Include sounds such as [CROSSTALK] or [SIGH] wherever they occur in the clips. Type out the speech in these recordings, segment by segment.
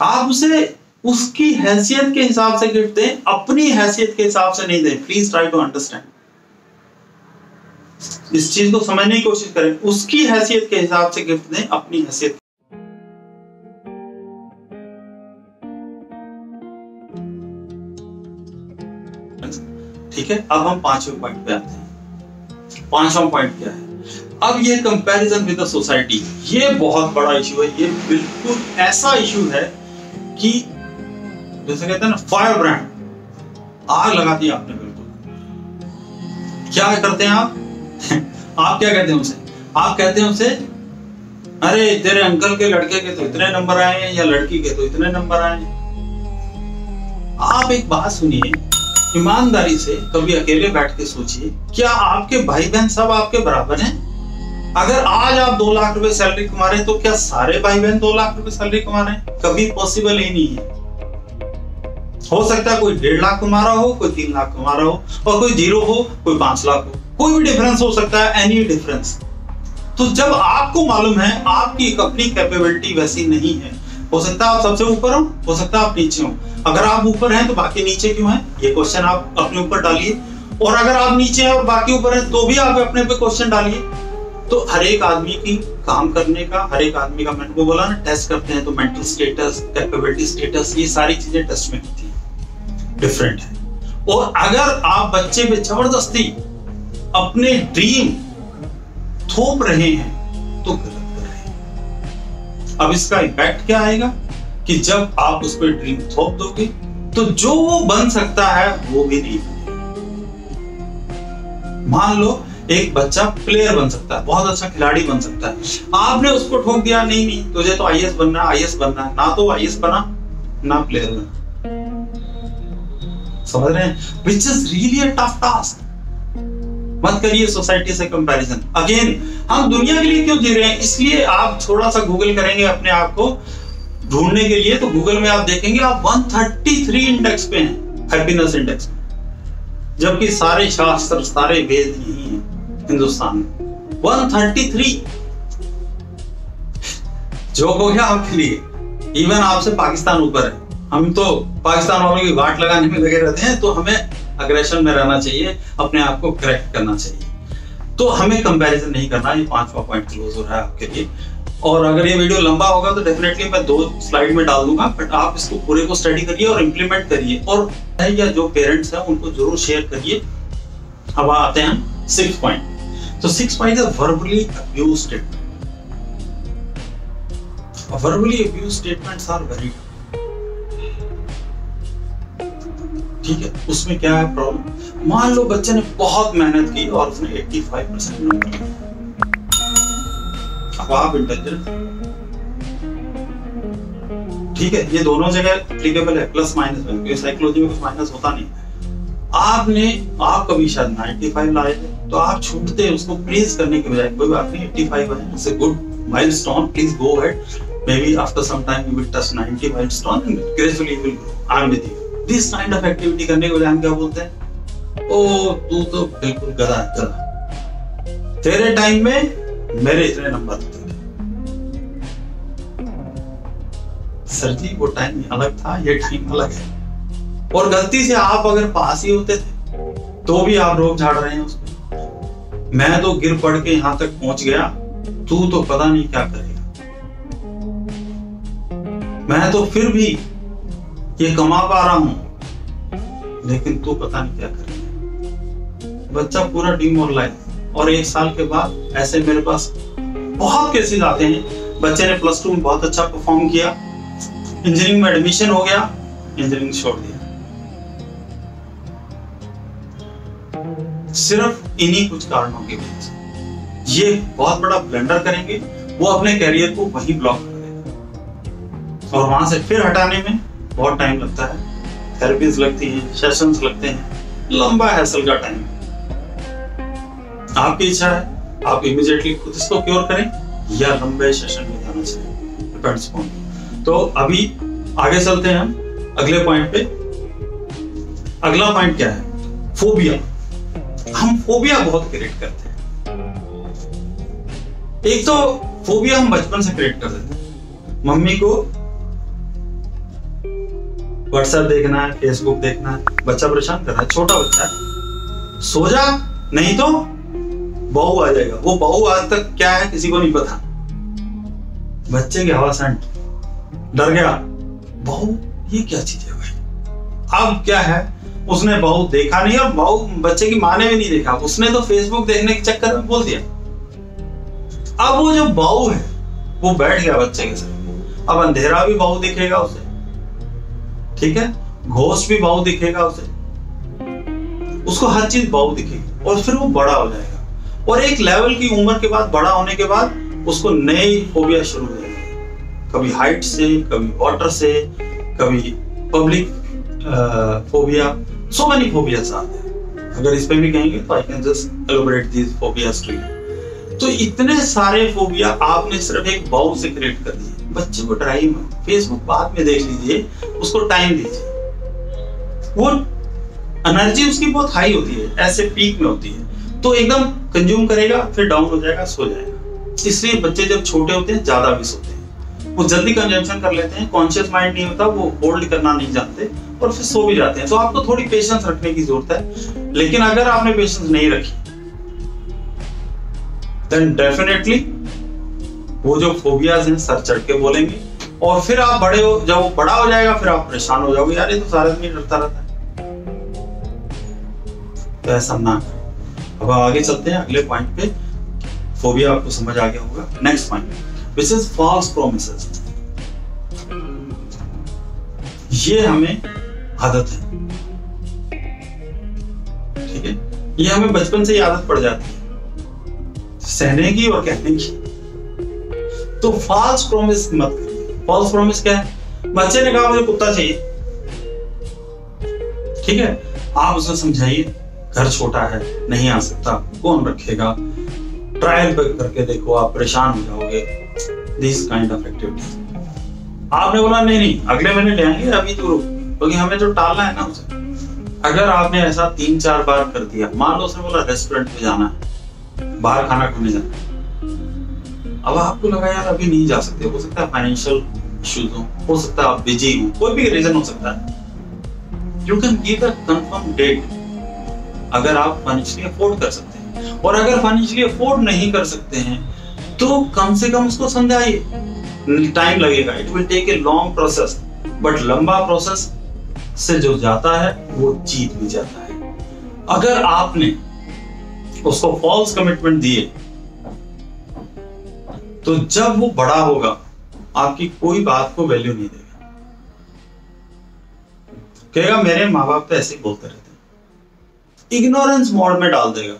आप उसे उसकी हैसियत के हिसाब से गिफ्ट दें, अपनी हैसियत के हिसाब से नहीं दें। प्लीज़ ट्राई टू अंडरस्टैंड इस चीज़ को समझने की कोशिश करें। उसकी हैसियत के हिसाब से गिफ्ट दें, अपनी हैसियत ठीक है? अब हम पाँचवें पॉइंट पे आते हैं। पांचवा पॉइंट क्या है? अब ये कंपैरिजन विद द सोसाइटी ये बहुत बड़ा इशू है। ये बिल्कुल ऐसा इशू है कि, जैसे कहते हैं ना फायर ब्रांड आग लगा दी आपने बिल्कुल। क्या करते हैं आप? [LAUGHS] आप क्या कहते हैं उसे आप कहते हैं उसे अरे, तेरे अंकल के लड़के के तो इतने नंबर आए हैं या लड़की के तो इतने नंबर आए हैं? आप एक बात सुनिए, ईमानदारी से कभी अकेले बैठ के सोचिए, क्या आपके भाई बहन सब आपके बराबर हैं? अगर आज आप दो लाख रुपए सैलरी कमा रहे हैं तो क्या सारे भाई बहन दो लाख रुपए सैलरी कमा रहे हैं? कभी पॉसिबल ही नहीं है। हो सकता है कोई डेढ़ लाख कमा रहा हो, कोई तीन लाख कमा रहा हो, और कोई ज़ीरो हो, कोई पाँच लाख हो। कोई भी डिफरेंस हो सकता है एनी डिफरेंस तो जब आपको मालूम है, आपकी अपनी कैपेबिलिटी वैसी नहीं है। हो सकता है आप सबसे ऊपर हो हो सकता है आप नीचे हो। अगर आप ऊपर हैं तो बाकी नीचे क्यों हैं? ये क्वेश्चन आप अपने ऊपर डालिए। और अगर आप नीचे हैं और बाकी ऊपर हैं तो भी आप अपने पे क्वेश्चन डालिए। तो हर एक आदमी की काम करने का, हर एक आदमी का, मैंने बोला ना टेस्ट करते हैं तो मेंटल स्टेटस कैपेबिलिटी स्टेटस ये सारी चीज़ें टेस्ट में होती है। डिफरेंट है। और अगर आप बच्चे पे ज़बरदस्ती अपने ड्रीम थोप रहे हैं तो गलत कर रहे हैं। अब इसका इम्पैक्ट क्या आएगा? कि जब आप उस पर ड्रीम थोप दोगे तो जो वो बन सकता है, वो भी नहीं मान लो एक बच्चा प्लेयर बन सकता है, बहुत अच्छा खिलाड़ी बन सकता है। आपने उसको ठोक दिया, नहीं नहीं, तुझे तो आईएएस बनना आईएएस बनना है ना तो आईएएस बना, ना प्लेयर बना। समझ रहे हैं? Which is really tough task मत करिए सोसाइटी से कंपैरिजन अगेन हम दुनिया के लिए क्यों जी रहे हैं? इसलिए आप थोड़ा सा गूगल करेंगे अपने आप को। ढूँढने के लिए तो गूगल में आप देखेंगे, आप 133 इंडेक्स पे हैं हैप्पीनेस इंडेक्स जबकि सारे शास्त्र, सारे वेद यही हैं। हिंदुस्तान में। 133 जो हो गया आपके लिए। इवन आपसे पाकिस्तान ऊपर है। हम तो पाकिस्तान वालों की वाट लगाने में लगे रहते हैं तो हमें अग्रेशन में रहना चाहिए, अपने आप को करेक्ट करना चाहिए। तो हमें कंपैरिजन नहीं करना, ये पांचवा पॉइंट क्लोज हो रहा है आपके लिए। और अगर ये वीडियो लंबा होगा तो डेफिनेटली मैं दो स्लाइड में डाल दूँगा बट आप इसको पूरे को स्टडी करिए और इम्प्लीमेंट करिए। और या जो पेरेंट्स हैं, उनको ज़रूर शेयर करिए। अब आते हैं सिक्स पॉइंट सिक्स पॉइंट है verbally abuse statement verbally abuse statements are very ठीक है? उसमें क्या है प्रॉब्लम मान लो बच्चे ने बहुत मेहनत की और उसने 85 परसेंट नंबर अब आप इंटेलिजेंट ठीक है? ये दोनों जगह एप्लीकेबल है। प्लस माइनस में क्योंकि साइकोलॉजी में कुछ माइनस होता नहीं आपने आप कभी शायद 95 लाए तो आप छूटते उसको प्रेज करने के बजाय, कोई बात नहीं 85 है it's good milestone please go ahead maybe after some time you will touch 90 milestone and gradually you will grow i'm with you. This kind of activity करने के बजाय हम क्या बोलते हैं? ओ, तू तो बिल्कुल है में सर जी, वो टाइम अलग था अलग है। और गलती से आप अगर पास ही होते थे तो भी आप रोक झाड़ रहे हैं उसको मैं तो गिर पड़ के यहाँ तक पहुँच गया, तू तो पता नहीं क्या करेगा। मैं तो फिर भी ये कमा पा रहा हूँ, लेकिन तू पता नहीं क्या करेगा। बच्चा पूरा डिमोरलाइज और एक साल के बाद ऐसे मेरे पास बहुत केसेस आते हैं। बच्चे ने प्लस टू में बहुत अच्छा परफॉर्म किया। इंजीनियरिंग में एडमिशन हो गया इंजीनियरिंग छोड़ दिया। सिर्फ़ इन्हीं कुछ कारणों की वजह से ये बहुत बड़ा ब्लेंडर करेंगे, वो अपने कैरियर को वहीं ब्लॉक कर देगा। और वहाँ से फिर हटाने में बहुत टाइम लगता है। थेरेपीज लगती हैं सेशंस लगते हैं, लंबा हैसल का टाइम आपकी इच्छा है, आप इमीडिएटली खुद इसको क्योर करें या लंबे सेशन में जाना चाहिए डिपेंड्स ऑन तो अभी आगे चलते हैं हम, अगले पॉइंट पे। अगला पॉइंट क्या है? फोबिया हम फोबिया बहुत क्रिएट करते हैं। एक तो फोबिया हम बचपन से क्रिएट कर देते हैं। मम्मी को व्हाट्सएप देखना है फेसबुक देखना है बच्चा परेशान कर रहा है, छोटा बच्चा है। सो जा नहीं तो बहू आ जाएगा। वो बहू आज तक क्या है किसी को नहीं पता। बच्चे की हवा सेंट डर गया। बहू, ये क्या चीज़ है भाई? अब क्या है? उसने बहू देखा नहीं और बहू बच्चे की माँ ने भी नहीं देखा। उसने तो फेसबुक देखने के चक्कर में बोल दिया। अब वो जो बहू है, वो बैठ गया बच्चे के साथ। अब अंधेरा भी बहू दिखेगा उसे। ठीक है? घोष भी बहू दिखेगा उसे। उसको हर चीज़ बहू दिखेगी और फिर वो बड़ा हो जाएगा। और एक लेवल की उम्र के बाद, बड़ा होने के बाद, उसको नई फोबिया शुरू हो जाएगी। कभी हाइट से, कभी वाटर से, कभी public phobia so many phobias are there अगर इस पे भी कहेंगे तो I can just elaborate these phobias to you तो इतने सारे फोबिया आपने सिर्फ़ एक बाउ से क्रिएट कर दिए। बच्चे को मत। फेसबुक बाद में देख लीजिए, उसको टाइम दीजिए। वो एनर्जी उसकी बहुत हाई होती है, ऐसे पीक में होती है। तो एकदम कंज्यूम करेगा, फिर डाउन हो जाएगा, सो जाएगा। इसलिए बच्चे जब छोटे होते हैं, ज़्यादा भी सोते हैं। वो जल्दी कंजम्पशन कर लेते हैं। कॉन्शियस माइंड नहीं होता, वो होल्ड करना नहीं जानते। और फिर सो भी जाते हैं। तो आपको थोड़ी पेशेंस रखने की ज़रूरत है। लेकिन अगर आपने पेशेंस नहीं रखी देन डेफिनेटली वो जो फोबियाज हैं, सर चढ़ के बोलेंगे। और फिर आप बड़े हो, जब वो बड़ा हो जाएगा, फिर आप परेशान हो जाओगे, यार, ये तो सारा दिन डरता रहता है। तो ऐसा ना अब आगे चलते हैं, अगले पॉइंट पे। फोबिया आपको समझ आ गया होगा। Next point which is false promise ये हमें आदत है। ठीक है? ये हमें बचपन से ही आदत पड़ जाती है। सहने की और कहने की। तो फॉल्स प्रोमिस मत फॉल्स प्रोमिस क्या है? बच्चे ने कहा, मुझे कुत्ता चाहिए। ठीक है? आप उसे समझाइए। घर छोटा है, नहीं आ सकता। कौन रखेगा? ट्रायल करके देखो, आप परेशान हो जाओगे। दिस काइंड ऑफ़ एक्टिविटीज़ आपने बोला, नहीं नहीं, अगले महीने ले आएँगे, अभी तो क्योंकि हमें जो टालना है ना उसे। अगर आपने ऐसा तीन चार बार कर दिया, मान लो उसने बोला रेस्टोरेंट में जाना है, बाहर खाना खाने जाना है। अब आपको लगा यार अभी नहीं जा सकते, हो सकता है फाइनेंशियल इश्यूज़ हो हो सकता है आप बिज़ी हो, कोई भी रीजन हो सकता है। You can give a confirm date अगर आप फाइनेंशियली अफोर्ड कर सकते हैं। और अगर फाइनेंशियली अफोर्ड नहीं कर सकते हैं तो कम से कम उसको समझाइए। टाइम लगेगा it will take a long process but लंबा प्रोसेस से जो जाता है, वो जीत भी जाता है। अगर आपने उसको फॉल्स कमिटमेंट दिए तो जब वो बड़ा होगा, आपकी कोई बात को वैल्यू नहीं देगा। कहेगा, मेरे माँ बाप तो ऐसे ही बोलते रहते इग्नोरेंस मोड में डाल देगा।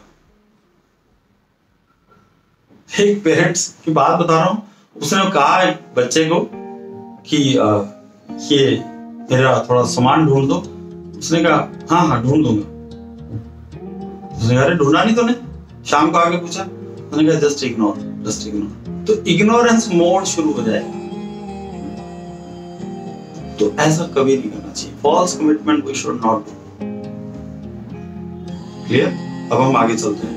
एक पेरेंट्स की बात बता रहा हूँ, उसने कहा बच्चे को कि ये मेरा थोड़ा सामान ढूंढ दो। उसने कहा हाँ हाँ ढूंढ दूँगा। उसने कहा ढूंढा नहीं तूने? शाम को आके पूछा। उसने कहा, जस्ट इग्नोर जस्ट इग्नोर तो इग्नोरेंस मोड शुरू हो जाएगा। तो ऐसा कभी नहीं करना चाहिए। False commitment we should not do clear अब हम आगे चलते हैं।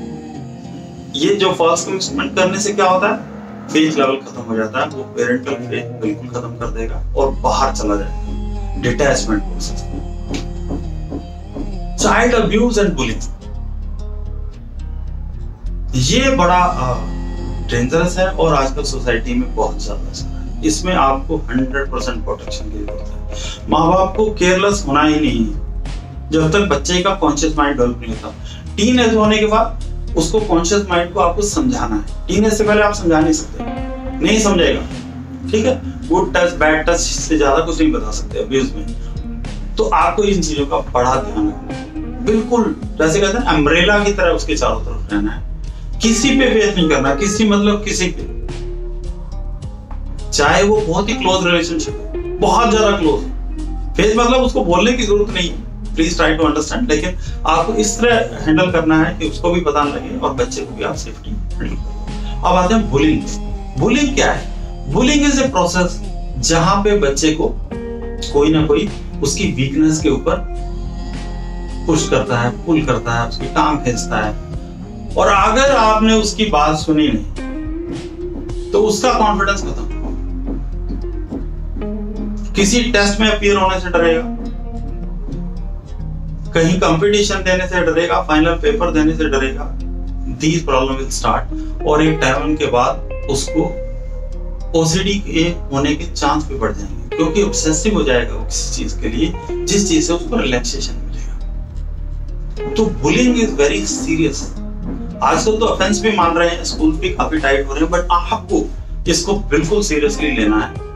ये जो फॉल्स कमिटमेंट करने से क्या होता है? फ़ेज़ लेवल खत्म हो जाता है। वो पेरेंटल फ़ेज़ बिल्कुल खत्म कर देगा और बाहर चला जाएगा। Detachment process child abuse and bullying ये बड़ा डेंजरस है और आजकल सोसाइटी में बहुत ज़्यादा इसमें आपको 100 परसेंट प्रोटेक्शन की ज़रूरत है। माँ बाप को केयरलेस होना ही नहीं है। जब तक बच्चे का कॉन्शियस माइंड डेवलप नहीं होता। टीन एज होने के बाद उसको कॉन्शियस माइंड को आपको समझाना है। टीन एज से पहले आप समझा नहीं सकते। नहीं समझेगा। ठीक है? गुड टच बैड टच से ज़्यादा कुछ नहीं बता सकते अब्यूज में। तो आपको इन चीज़ों का बड़ा ध्यान रखना बिल्कुल, जैसे कहते हैं अम्ब्रेला की तरह उसके चारों तरफ़ रहना है। किसी पे फेस नहीं करना, किसी मतलब किसी पे। चाहे वो बहुत ही क्लोज रिलेशनशिप है, बहुत ज़्यादा क्लोज फेस मतलब उसको बोलने की ज़रूरत नहीं प्लीज़ ट्राई टू अंडरस्टैंड लेकिन आपको इस तरह हैंडल करना है कि उसको भी पता लगे और बच्चे को भी आप सेफ्टी अब आते हैं बुलिंग बुलिंग क्या है? बुलिंग इज़ ए प्रोसेस जहाँ पे बच्चे को कोई ना कोई उसकी वीकनेस के ऊपर पुश करता है पुल करता है, उसकी टांग खींचता है। और अगर आपने उसकी बात सुनी नहीं तो उसका कॉन्फिडेंस खत्म। किसी टेस्ट में अपियर होने से डरेगा। कहीं कंपटीशन देने से डरेगा फाइनल पेपर देने से डरेगा। दीज प्रॉब्लम विल स्टार्ट और एक टाइम के बाद उसको ओसीडी के होने के चांस भी बढ़ जाएँगे, क्योंकि ऑब्सेसिव हो जाएगा वो किसी चीज़ के लिए, जिस चीज़ से उसको रिलैक्सेशन मिलेगा। तो बुलिंग इज़ वेरी सीरियस आजकल तो ऑफेंस भी मान रहे हैं स्कूल भी काफ़ी टाइट हो रहे हैं बट आपको इसको बिल्कुल सीरियसली लेना है।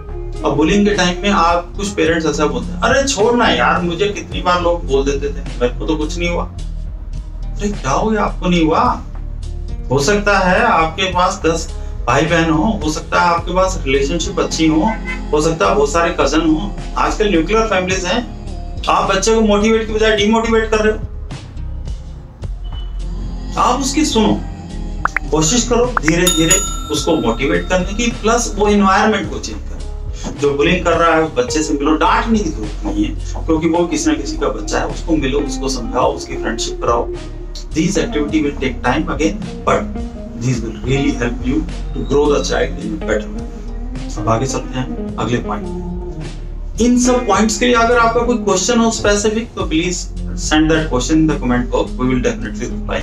अब बुलिंग के टाइम में आप कुछ पेरेंट्स ऐसा बोलते हैं, अरे छोड़ना यार, मुझे कितनी बार लोग बोल देते थे, मेरे को तो कुछ नहीं हुआ। अरे क्या हो गया, आपको नहीं हुआ? हो सकता है आपके पास दस भाई बहन हो हो सकता है आपके पास रिलेशनशिप अच्छी हो हो सकता है बहुत सारे कज़न हो। आजकल न्यूक्लियर फैमिलीज़ हैं। आप बच्चे को मोटिवेट की बजाय डिमोटिवेट कर रहे हो। आप उसकी सुनो। कोशिश करो धीरे धीरे उसको मोटिवेट करने की प्लस वो इन्वायरमेंट को चेंज करो। जो बुलिंग कर रहा है बच्चे से मिलो, डांट की ज़रूरत नहीं है। क्योंकि वो किसी ना किसी का बच्चा है, उसको मिलो, उसको समझाओ, उसकी फ्रेंडशिप कराओ। These activity will take time again, but really help you to grow the child in a better way. अब आगे चलते हैं, अगले पॉइंट इन सब पॉइंट्स के लिए अगर आपका कोई क्वेश्चन हो स्पेसिफिक तो please send that question in the comment box we will definitely reply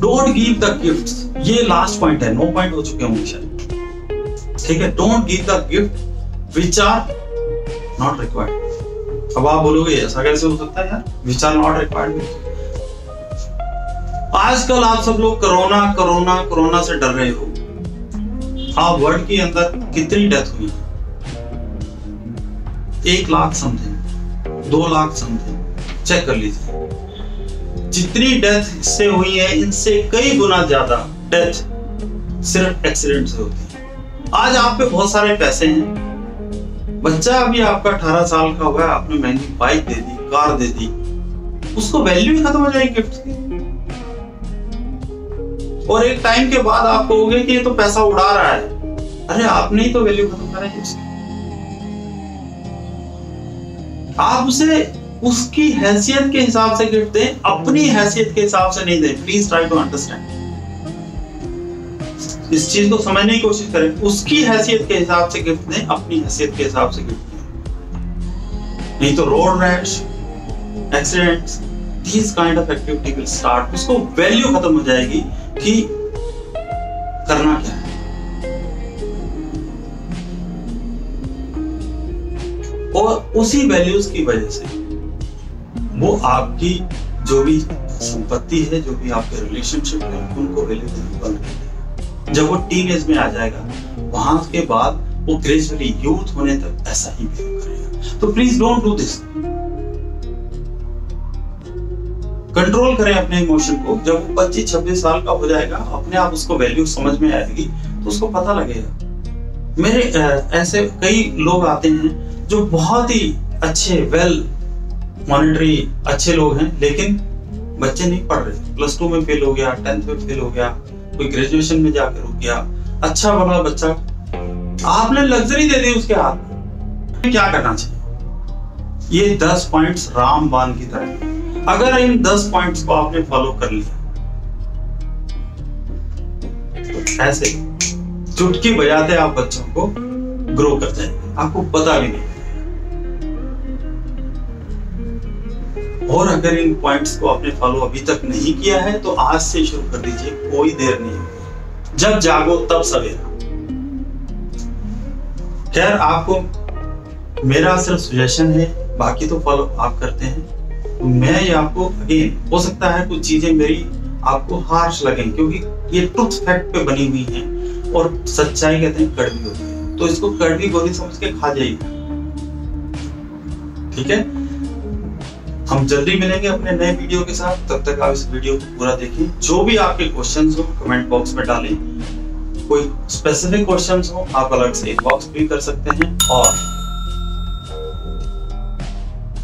don't give the gifts ये लास्ट पॉइंट है नो पॉइंट हो चुके होंगे शायद. ठीक है don't give the gift which are not required अब आप बोलोगे, ऐसा कैसे हो सकता है यार? विच आर नॉट रिक्वायर्ड आजकल आप सब लोग कोरोना कोरोना कोरोना से डर रहे हो। आप वर्ल्ड के अंदर कितनी डेथ हुई? एक लाख समथिंग, दो लाख समथिंग, चेक कर लीजिए। जितनी डेथ इससे हुई है, इनसे कई गुना ज़्यादा डेथ सिर्फ़ एक्सीडेंट से होती है। आज आप पे बहुत सारे पैसे हैं। बच्चा अभी आपका अठारह साल का हुआ है आपने महँगी बाइक दे दी, कार दे दी। उसको वैल्यू ही खत्म हो जाएगी गिफ्ट की। और एक टाइम के बाद आप कहोगे कि ये तो पैसा उड़ा रहा है। अरे, आपने ही तो वैल्यू खत्म करा है। उसकी आप उसे, उसकी हैसियत के हिसाब से गिफ्ट दें, अपनी हैसियत के हिसाब से नहीं दें। प्लीज़ ट्राई टू अंडरस्टैंड इस चीज़ को समझने की कोशिश करें। उसकी हैसियत के हिसाब से गिफ्ट दें, अपनी हैसियत के हिसाब से गिफ्ट दें। नहीं तो road rash accidents this kind of activity will start उसको वैल्यू खत्म हो जाएगी। कि करना क्या है? और उसी वैल्यूज़ की वजह से वो आपकी जो भी संपत्ति है, जो भी आपके रिलेशनशिप है, उनको वैल्यू देगा जब वो टीन एज में आ जाएगा, वहाँ के बाद वो ग्रेजुअली यूथ होने तक ऐसा ही बिहेव करेगा। तो please don't do this control करें अपने इमोशन को। जब वो पच्चीस, छब्बीस साल का हो जाएगा, अपने आप उसको वैल्यू समझ में आएगी तो उसको पता लगेगा। मेरे ऐसे कई लोग आते हैं जो बहुत ही अच्छे वेल मॉनिटरी अच्छे लोग हैं, लेकिन बच्चे नहीं पढ़ रहे। प्लस टू में फेल हो गया टेंथ में फेल हो गया, कोई ग्रेजुएशन में जाकर रुक गया अच्छा बना बच्चा, आपने लग्जरी दे दी उसके हाथ में। क्या करना चाहिए? ये दस पॉइंट्स राम बान की तरह अगर इन दस पॉइंट्स को आपने फॉलो कर लिया, ऐसे चुटकी बजाते आप बच्चों को ग्रो कर जाएँगे आपको पता भी नहीं। और अगर इन पॉइंट्स को आपने फॉलो अभी तक नहीं किया है तो आज से शुरू कर दीजिए, कोई देर नहीं होगी। जब जागो, तब सवेरा। खैर, आपको मेरा सिर्फ़ सजेशन है, बाकी तो फॉलो आप करते हैं। मैं ये आपको अगेन हो सकता है कुछ चीज़ें मेरी आपको हार्श लगे, क्योंकि ये ट्रुथ फैक्ट पे बनी हुई हैं और सच्चाई कहते हैं कड़वी होती है। तो इसको कड़वी गोली समझ के खा जाइए। ठीक है? हम जल्दी मिलेंगे अपने नए वीडियो के साथ। तब तक आप इस वीडियो को पूरा देखें। जो भी आपके क्वेश्चंस हो कमेंट बॉक्स में डालें। कोई स्पेसिफिक क्वेश्चंस हो, आप अलग से इनबॉक्स भी कर सकते हैं और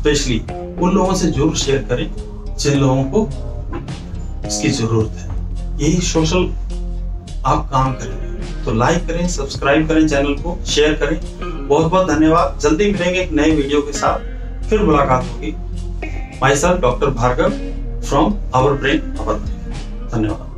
स्पेशली उन लोगों से ज़रूर शेयर करें, जिन लोगों को इसकी ज़रूरत है। यही सोशल आप काम करें। तो लाइक करें सब्सक्राइब करें चैनल को शेयर करें। बहुत बहुत धन्यवाद। जल्दी मिलेंगे एक नए वीडियो के साथ। फिर मुलाकात होगी। My sir doctor Bhargav from our brain our धन्यवाद।